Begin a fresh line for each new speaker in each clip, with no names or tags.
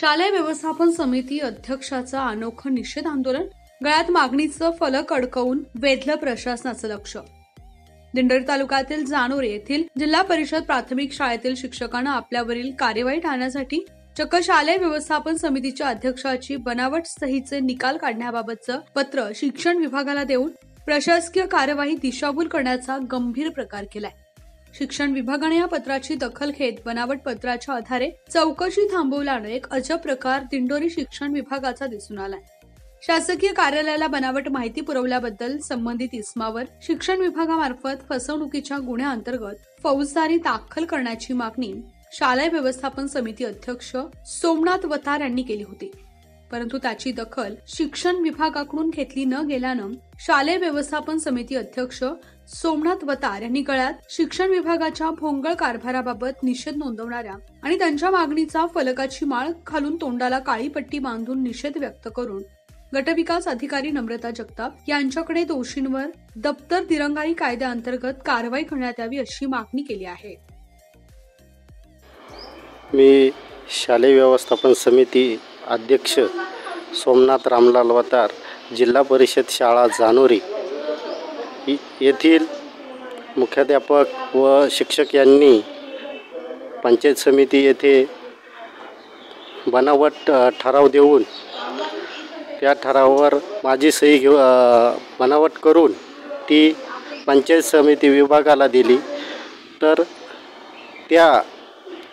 शालेय व्यवस्थापन समिती अध्यक्षाचा अनोखं निषेध आंदोलन गळ्यात मागणीचं फलक अडकवून वेधलं प्रशासनाचं लक्ष. दिंडोरी तालुक्यातील जानोर येथील जिल्हा परिषद प्राथमिक शाळेतील शिक्षकांना आपल्यावरील कार्यवाही टाळण्यासाठी चक्क शालेय व्यवस्थापन समितीच्या अध्यक्षाची बनावट सहीचे निकाल काढण्याबाबतचं पत्र शिक्षण विभागाला देऊन प्रशासकीय कार्यवाही दिशाभूल करण्याचा गंभीर प्रकार केलाय. शिक्षण विभागाने या पत्राची दखल घेत बनावट पत्राच्या आधारे चौकशी थांबवल्यानं एक अजब प्रकार दिंडोरी शिक्षण विभागाचा दिसून आलाय. शासकीय कार्यालयाला बनावट माहिती पुरवल्याबद्दल संबंधित इस्मावर शिक्षण विभागामार्फत फसवणुकीच्या गुन्ह्याअंतर्गत फौजदारी दाखल करण्याची मागणी शालेय व्यवस्थापन समिती अध्यक्ष सोमनाथ वतार यांनी केली होती. परंतु त्याची दखल शिक्षण विभागाकडून घेतली न गेल्यानं शालेय व्यवस्थापन समिती अध्यक्ष सोमनाथ वतार यांनी गळ्यात शिक्षण विभागाच्या भोंगळ कारभाराबाबत निषेध नोंदवणाऱ्या आणि त्यांच्या मागणीचा फलकाची माळ घालून तोंडाला काळी पट्टी बांधून निषेध व्यक्त करून गटविकास अधिकारी नम्रता जगताप यांच्याकडे दोषींवर दप्तर दिरंगाई कायद्याअंतर्गत कारवाई करण्यात यावी अशी मागणी केली आहे.
मी शालेय व्यवस्थापन समिती अध्यक्ष सोमनाथ रामलाल वतार जिल्हा परिषद शाळा जानोरी इ- येथील मुख्याध्यापक व शिक्षक यांनी पंचायत समिती येथे बनावट ठराव देऊन त्या ठरावावर माझी सही घेऊ बनावट करून ती पंचायत समिती विभागाला दिली. तर त्या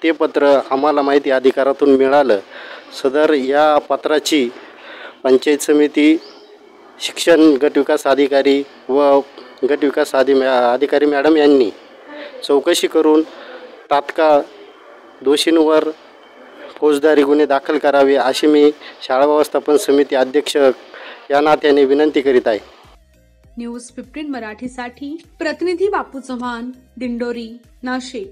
ते पत्र आम्हाला माहिती अधिकारातून मिळालं. सदर या पत्राची पंचायत समिती शिक्षण गटविकास अधिकारी व गटविकास अधि अधिकारी मॅडम यांनी चौकशी करून तात्काळ दोषींवर फौजदारी गुन्हे दाखल करावे अशी मी शाळा व्यवस्थापन समिती अध्यक्ष या नात्याने विनंती करीत आहे.
न्यूज फिफ्टीन मराठीसाठी प्रतिनिधी बापू चव्हाण दिंडोरी नाशिक.